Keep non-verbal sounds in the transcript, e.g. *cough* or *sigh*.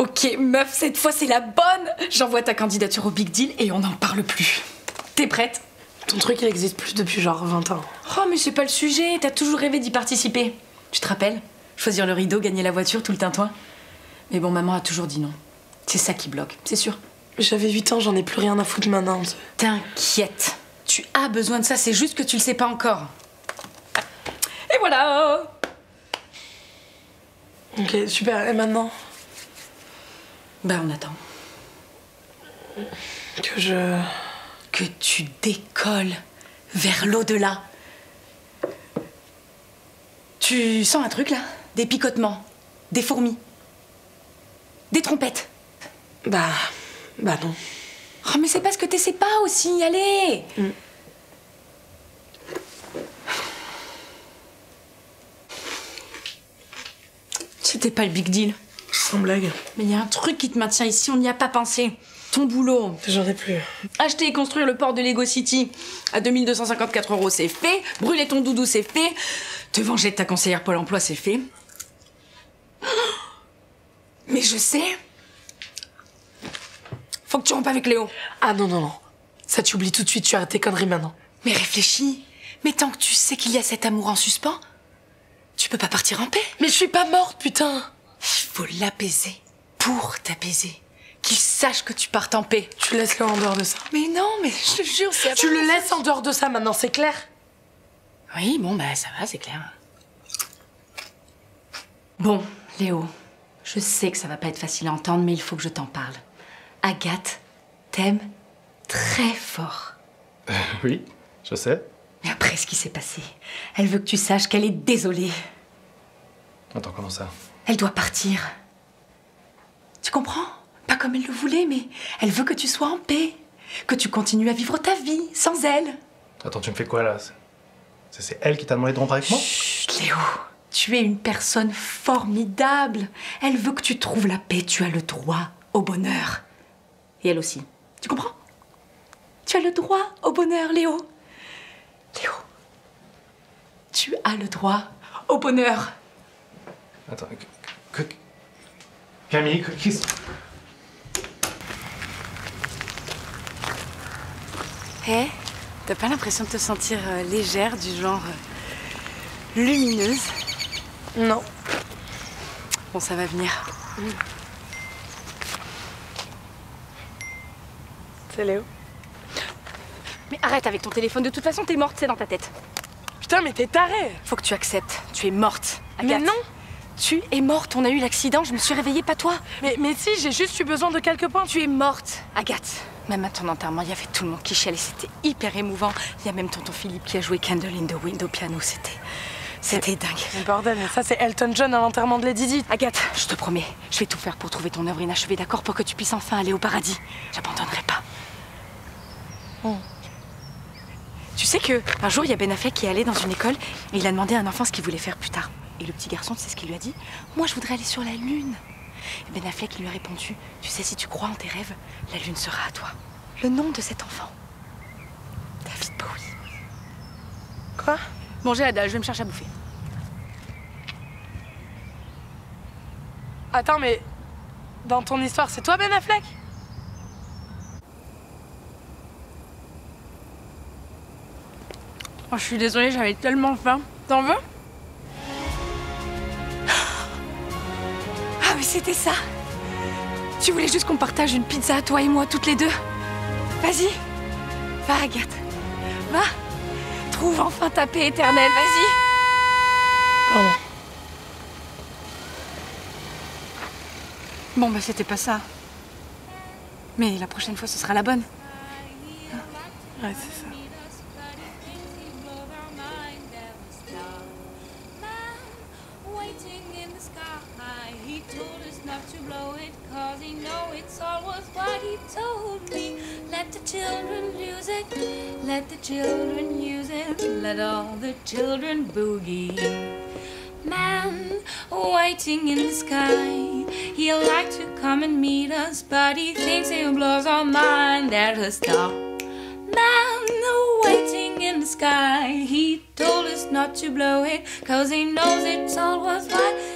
Ok, meuf, cette fois c'est la bonne J'envoie ta candidature au Big Deal et on n'en parle plus. T'es prête? Ton truc, il existe plus depuis genre 20 ans. Oh, mais c'est pas le sujet, t'as toujours rêvé d'y participer. Tu te rappelles? Choisir le rideau, gagner la voiture, tout le tintouin. Mais bon, maman a toujours dit non. C'est ça qui bloque, c'est sûr. J'avais 8 ans, j'en ai plus rien à foutre maintenant. T'inquiète. Tu as besoin de ça, c'est juste que tu le sais pas encore. Et voilà Ok, super. Et maintenant? Bah, on attend. Que je. Que tu décolles vers l'au-delà. Tu sens un truc là? Des picotements, des fourmis, des trompettes. Bah. Bah non. Oh, mais c'est parce que t'essaies pas aussi, allez Mm. C'était pas le big deal. Sans blague. Mais il y a un truc qui te maintient ici, on n'y a pas pensé. Ton boulot. J'en ai plus. Acheter et construire le port de Lego City à 2254 euros, c'est fait. Brûler ton doudou, c'est fait. Te venger de ta conseillère Pôle emploi, c'est fait. *gasps* Mais je sais. Faut que tu rompes avec Léo. Ah non, non, non. Ça, tu oublies tout de suite, tu arrêtes tes conneries maintenant. Mais réfléchis. Mais tant que tu sais qu'il y a cet amour en suspens, tu peux pas partir en paix. Mais je suis pas morte, putain faut l'apaiser. Pour t'apaiser. Qu'il sache que tu partes en paix. Tu laisses le en dehors de ça. Mais non, mais je te jure, c'est... Tu le laisses en dehors de ça maintenant, c'est clair? Oui, bon, bah ça va, c'est clair. Bon, Léo, je sais que ça va pas être facile à entendre, mais il faut que je t'en parle. Agathe t'aime très fort. Oui, je sais. Mais après ce qui s'est passé, elle veut que tu saches qu'elle est désolée. Attends, comment ça? Elle doit partir. Tu comprends? Pas comme elle le voulait, mais elle veut que tu sois en paix. Que tu continues à vivre ta vie sans elle. Attends, tu me fais quoi là? C'est elle qui t'a demandé de rompre avec moi? Chut, Léo, tu es une personne formidable. Elle veut que tu trouves la paix. Tu as le droit au bonheur. Et elle aussi. Tu comprends? Tu as le droit au bonheur, Léo. Léo, tu as le droit au bonheur. Attends, que- Camille, que- qu'est-ce. Hé, t'as pas l'impression de te sentir euh, légère, du genre euh, lumineuse? Non. Bon, ça va venir. C'est Léo. Mais arrête avec ton téléphone, de toute façon, t'es morte, c'est dans ta tête. Putain, mais t'es taré Faut que tu acceptes, tu es morte. Mais non Tu es morte, on a eu l'accident, je me suis réveillée, pas toi. mais, mais si, j'ai juste eu besoin de quelques points. Tu es morte, Agathe. Même à ton enterrement, il y avait tout le monde qui chialait, c'était hyper émouvant. Il y a même tonton Philippe qui a joué Candle in the Wind au piano, c'était. C'était dingue. Mais bordel, mais ça, c'est Elton John à l'enterrement de Lady Di. Agathe, je te promets, je vais tout faire pour trouver ton œuvre inachevée, d'accord Pour que tu puisses enfin aller au paradis. J'abandonnerai pas. Oh. Tu sais que un jour, il y a Ben Affleck qui est allé dans une école et il a demandé à un enfant ce qu'il voulait faire plus tard. Et le petit garçon, tu sais ce qu'il lui a dit Moi, je voudrais aller sur la Lune. Et Ben Affleck, il lui a répondu Tu sais, si tu crois en tes rêves, la Lune sera à toi. Le nom de cet enfant David Bowie. Quoi? Bon, j'ai la dalle, je vais me chercher à bouffer. Attends, mais. Dans ton histoire, c'est toi Ben Affleck? Oh, je suis désolée, j'avais tellement faim. T'en veux? Mais c'était ça Tu voulais juste qu'on partage une pizza, toi et moi, toutes les deux? Vas-y Va, Agathe Va Trouve enfin ta paix éternelle, vas-y Pardon. Bon, bah, c'était pas ça. Mais la prochaine fois, ce sera la bonne. Ouais, c'est ça. To blow it, cause he know it's all worthwhile. He told me, let the children use it, let the children use it, let all the children boogie. Man waiting in the sky, he'd like to come and meet us, but he thinks he'll blow our mind at a stop. Man waiting in the sky, he told us not to blow it, cause he knows it's all worthwhile.